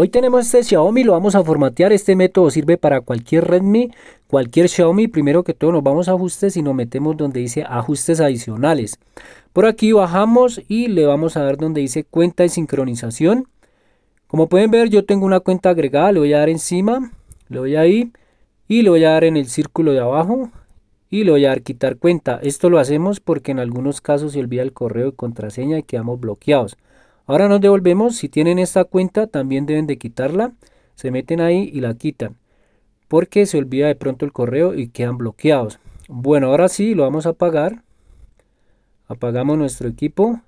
Hoy tenemos este Xiaomi, lo vamos a formatear. Este método sirve para cualquier Redmi, cualquier Xiaomi. Primero que todo nos vamos a ajustes y nos metemos donde dice ajustes adicionales. Por aquí bajamos y le vamos a dar donde dice cuenta de sincronización. Como pueden ver yo tengo una cuenta agregada, le voy a dar encima, le voy ahí y le voy a dar en el círculo de abajo y le voy a dar quitar cuenta. Esto lo hacemos porque en algunos casos se olvida el correo y contraseña y quedamos bloqueados. Ahora nos devolvemos, si tienen esta cuenta también deben de quitarla, se meten ahí y la quitan, porque se olvida de pronto el correo y quedan bloqueados. Bueno, ahora sí lo vamos a apagar, apagamos nuestro equipo.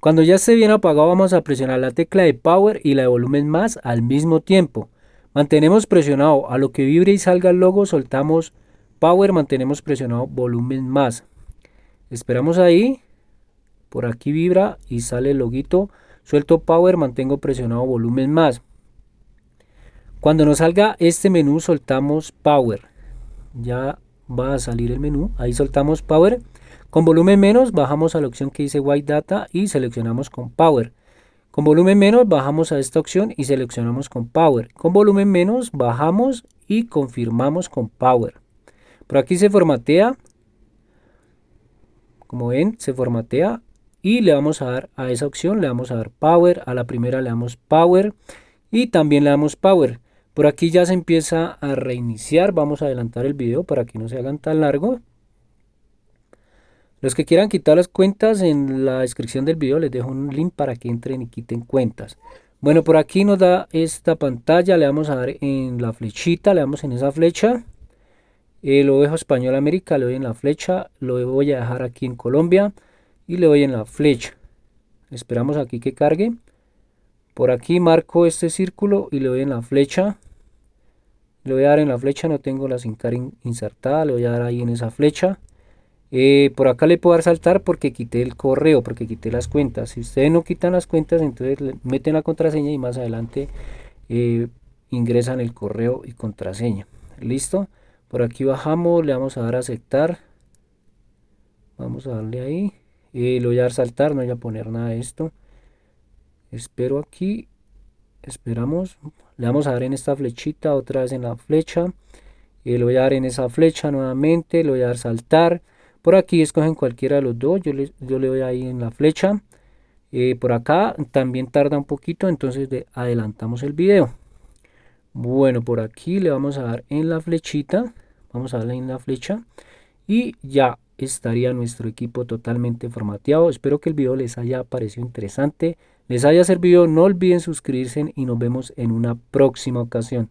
Cuando ya esté bien apagado vamos a presionar la tecla de power y la de volumen más al mismo tiempo. Mantenemos presionado a lo que vibre y salga el logo, soltamos power, mantenemos presionado volumen más. Esperamos ahí. Por aquí vibra y sale el loguito. Suelto power, mantengo presionado volumen más. Cuando nos salga este menú soltamos power. Ya va a salir el menú. Ahí soltamos power. Con volumen menos bajamos a la opción que dice white data y seleccionamos con power. Con volumen menos bajamos a esta opción y seleccionamos con power. Con volumen menos bajamos y confirmamos con power. Por aquí se formatea como ven, se formatea y le vamos a dar a esa opción, le vamos a dar Power, a la primera le damos Power y también le damos Power. Por aquí ya se empieza a reiniciar, vamos a adelantar el video para que no se hagan tan largo. Los que quieran quitar las cuentas, en la descripción del video les dejo un link para que entren y quiten cuentas. Bueno, por aquí nos da esta pantalla, le vamos a dar en la flechita, le damos en esa flecha eh, lo dejo español América, le doy en la flecha, lo voy a dejar aquí en Colombia y le doy en la flecha. Esperamos aquí que cargue. Por aquí marco este círculo y le doy en la flecha. Le voy a dar en la flecha, no tengo la SIM insertada, le voy a dar ahí en esa flecha. Eh, por acá le puedo dar saltar porque quité el correo, porque quité las cuentas. Si ustedes no quitan las cuentas, entonces meten la contraseña y más adelante eh, ingresan el correo y contraseña. ¿Listo? Por aquí bajamos, le vamos a dar a aceptar. Vamos a darle ahí. Y lo voy a dar saltar, no voy a poner nada de esto. Espero aquí. Esperamos. Le vamos a dar en esta flechita, otra vez en la flecha. Y le voy a dar en esa flecha nuevamente. Le voy a dar saltar. Por aquí escogen cualquiera de los dos. Yo le, yo le doy ahí en la flecha. Por acá también tarda un poquito, entonces adelantamos el video. Bueno, por aquí le vamos a dar en la flechita vamos a darle en la flecha. Y ya estaría nuestro equipo totalmente formateado. Espero que el video les haya parecido interesante. Les haya servido. No olviden suscribirse y nos vemos en una próxima ocasión